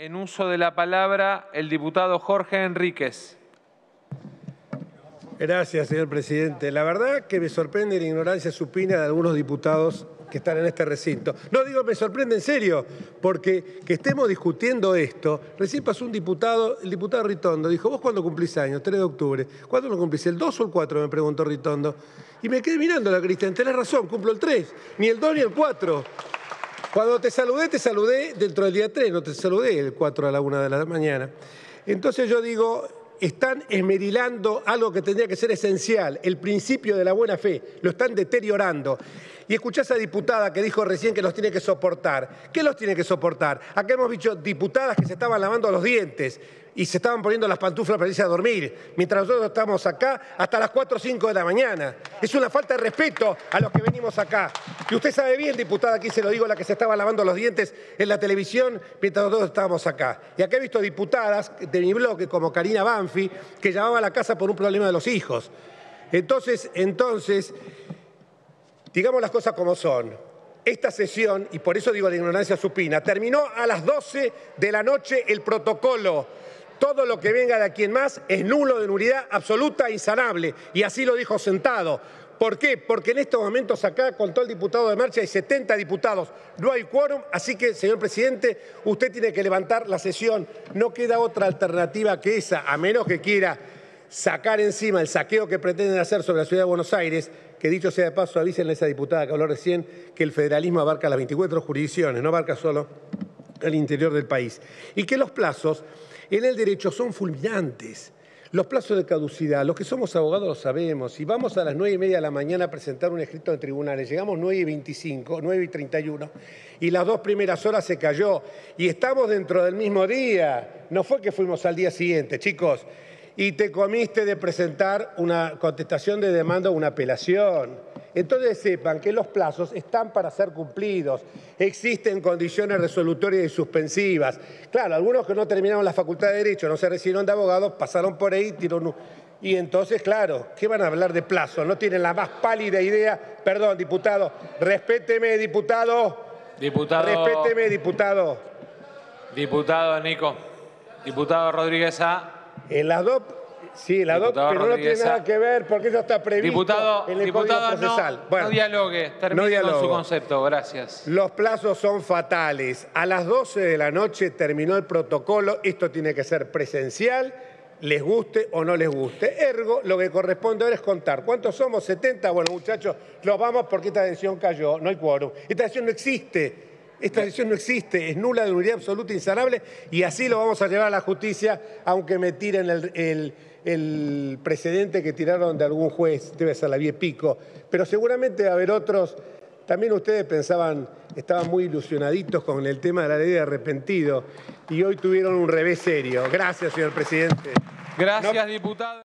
En uso de la palabra, el diputado Jorge Enríquez. Gracias, señor presidente. La verdad que me sorprende la ignorancia supina de algunos diputados que están en este recinto. No digo, me sorprende en serio, porque que estemos discutiendo esto, recién pasó un diputado, el diputado Ritondo, dijo, ¿vos cuándo cumplís años? 3 de octubre. ¿Cuándo lo cumplís? ¿El 2 o el 4? Me preguntó Ritondo. Y me quedé mirando la Cristian, tenés razón, cumplo el 3, ni el 2 ni el 4. Cuando te saludé, te saludé dentro del día 3, no te saludé el 4 a la 1 de la mañana. Entonces yo digo, están esmerilando algo que tendría que ser esencial, el principio de la buena fe, lo están deteriorando. Y escuchá a esa diputada que dijo recién que los tiene que soportar. ¿Qué los tiene que soportar? Acá hemos dicho diputadas que se estaban lavando los dientes y se estaban poniendo las pantuflas para irse a dormir, mientras nosotros estamos acá hasta las 4 o 5 de la mañana. Es una falta de respeto a los que venimos acá. Y usted sabe bien, diputada, aquí se lo digo, la que se estaba lavando los dientes en la televisión mientras nosotros estábamos acá. Y acá he visto diputadas de mi bloque, como Karina Banfi, que llamaba a la casa por un problema de los hijos. Entonces, entonces, digamos las cosas como son. Esta sesión, y por eso digo la ignorancia supina, terminó a las 12 de la noche el protocolo. Todo lo que venga de aquí en más es nulo de nulidad absoluta e insanable. Y así lo dijo sentado. ¿Por qué? Porque en estos momentos acá, con todo el diputado de marcha, hay 70 diputados. No hay quórum, así que, señor presidente, usted tiene que levantar la sesión. No queda otra alternativa que esa, a menos que quiera sacar encima el saqueo que pretenden hacer sobre la ciudad de Buenos Aires, que dicho sea de paso, avísenle a esa diputada que habló recién que el federalismo abarca las 24 jurisdicciones, no abarca solo el interior del país. Y que los plazos en el derecho son fulminantes. Los plazos de caducidad, los que somos abogados lo sabemos. Si vamos a las 9 y media de la mañana a presentar un escrito en tribunales, llegamos 9 y 25, 9 y 31, y las dos primeras horas se cayó. Y estamos dentro del mismo día. No fue que fuimos al día siguiente, chicos y te comiste de presentar una contestación de demanda o una apelación. Entonces sepan que los plazos están para ser cumplidos. Existen condiciones resolutorias y suspensivas. Claro, algunos que no terminaron la facultad de Derecho, no se recibieron de abogados, pasaron por ahí, tiraron... Y entonces, claro, ¿qué van a hablar de plazo? No tienen la más pálida idea. Perdón, diputado, respéteme, diputado. Diputado. Respéteme, diputado. Diputado Nico. Diputado Rodríguez A. En las dos, sí, la dos, pero no tiene nada que ver porque eso está previsto diputado, en el diputado, Código Procesal. No, no dialogue, termine con su concepto, gracias. Los plazos son fatales. A las 12 de la noche terminó el protocolo, esto tiene que ser presencial, les guste o no les guste. Ergo, lo que corresponde ahora es contar. ¿Cuántos somos? ¿70? Bueno, muchachos, los vamos porque esta decisión cayó, no hay quórum. Esta decisión no existe. Esta decisión no existe, es nula de unidad absoluta, insanable, y así lo vamos a llevar a la justicia, aunque me tiren el, precedente que tiraron de algún juez, debe ser la vía pico, pero seguramente va a haber otros. También ustedes pensaban, estaban muy ilusionaditos con el tema de la ley de arrepentido, y hoy tuvieron un revés serio. Gracias, señor presidente. Gracias, diputado.